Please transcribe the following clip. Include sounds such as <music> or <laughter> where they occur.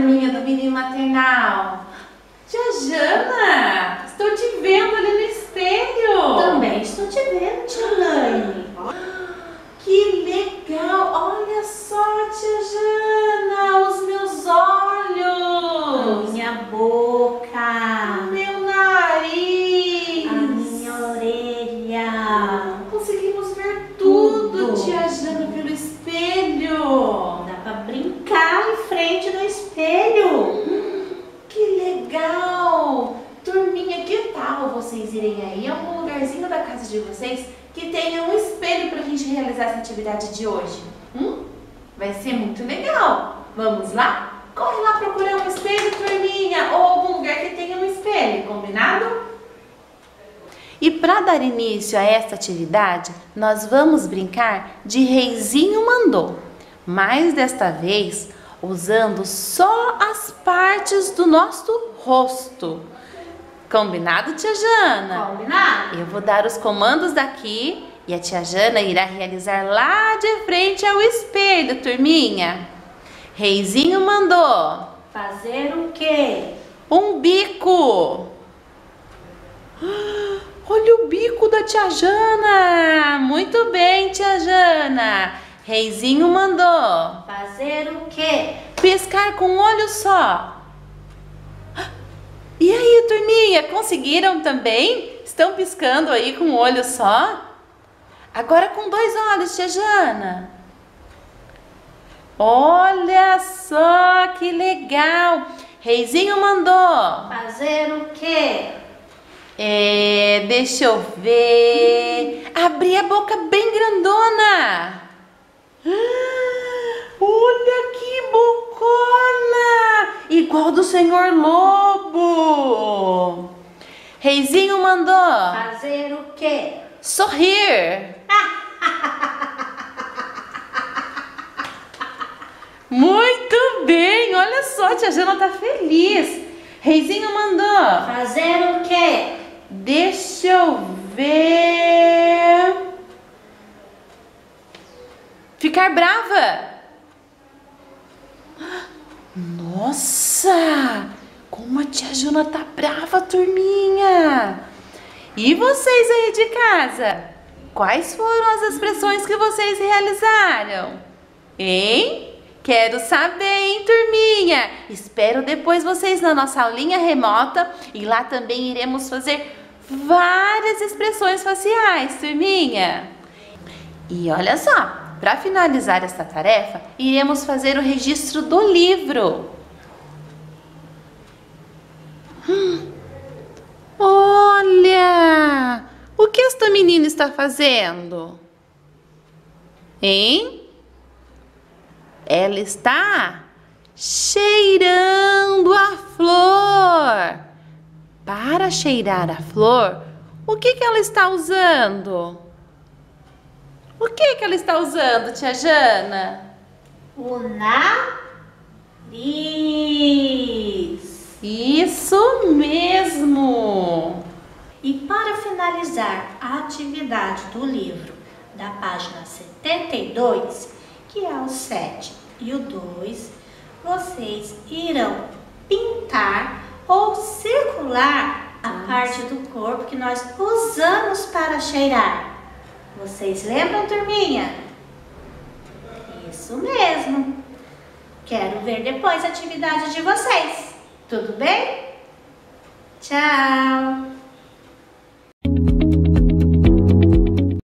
Da minha, do menino maternal, de vocês que tenha um espelho para a gente realizar essa atividade de hoje. Hum? Vai ser muito legal. Vamos lá? Corre lá procurar um espelho, turminha, ou algum lugar que tenha um espelho, combinado? E para dar início a esta atividade, nós vamos brincar de Reizinho Mandou, mas desta vez usando só as partes do nosso rosto. Combinado, tia Jana? Combinado. Eu vou dar os comandos daqui e a tia Jana irá realizar lá de frente ao espelho, turminha. Reizinho mandou. Fazer o quê? Um bico. <gasps> Olha o bico da tia Jana. Muito bem, tia Jana. Reizinho mandou. Fazer o quê? Piscar com um olho só. Aí, turminha, conseguiram também? Estão piscando aí com um olho só? Agora com dois olhos, tia Jana. Olha só que legal. Reizinho mandou. Fazer o quê? É, deixa eu ver. Abrir a boca bem grandona. Olha que bocona! Igual do senhor lobo. Reizinho mandou Fazer o quê? sorrir. <laughs> Muito bem, olha só, tia Jana tá feliz. Reizinho mandou. Fazer o quê? Deixa eu ver. Ficar brava. <gasps> Nossa! Como a tia Juna tá brava, turminha! E vocês aí de casa? Quais foram as expressões que vocês realizaram? Hein? Quero saber, hein, turminha? Espero depois vocês na nossa aulinha remota e lá também iremos fazer várias expressões faciais, turminha. E olha só, para finalizar esta tarefa, iremos fazer o registro do livro. Hum, olha! O que esta menina está fazendo? Hein? Ela está cheirando a flor. Para cheirar a flor, o que, que ela está usando? O que, que ela está usando, tia Jana? O nariz. Isso mesmo! E finalizar a atividade do livro da página 72, que é o 7 e o 2, vocês irão pintar ou circular a parte do corpo que nós usamos para cheirar. Vocês lembram, turminha? Isso mesmo. Quero ver depois a atividade de vocês. Tudo bem? Tchau!